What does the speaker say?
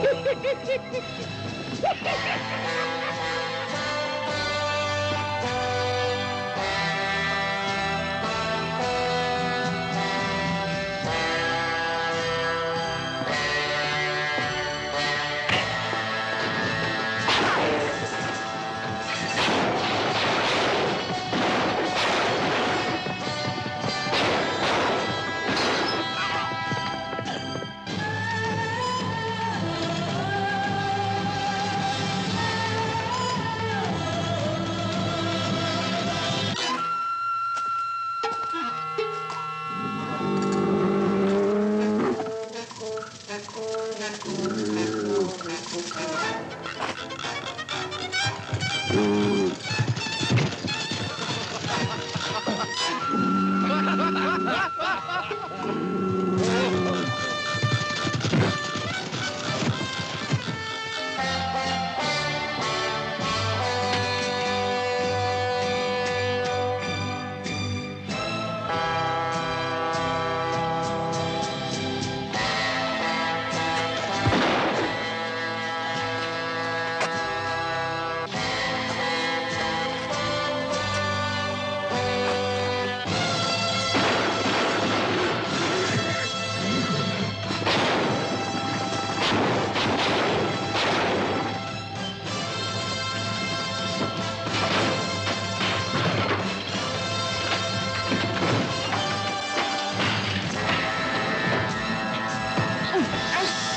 Ha ha ha ha ha! Ah!